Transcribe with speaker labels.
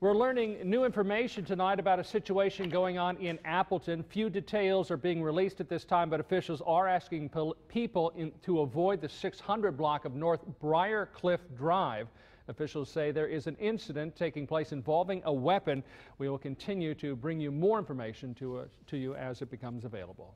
Speaker 1: We're learning new information tonight about a situation going on in Appleton. Few details are being released at this time, but officials are asking people in, to avoid the 600 block of North Briarcliff Drive. Officials say there is an incident taking place involving a weapon. We will continue to bring you more information to, uh, to you as it becomes available.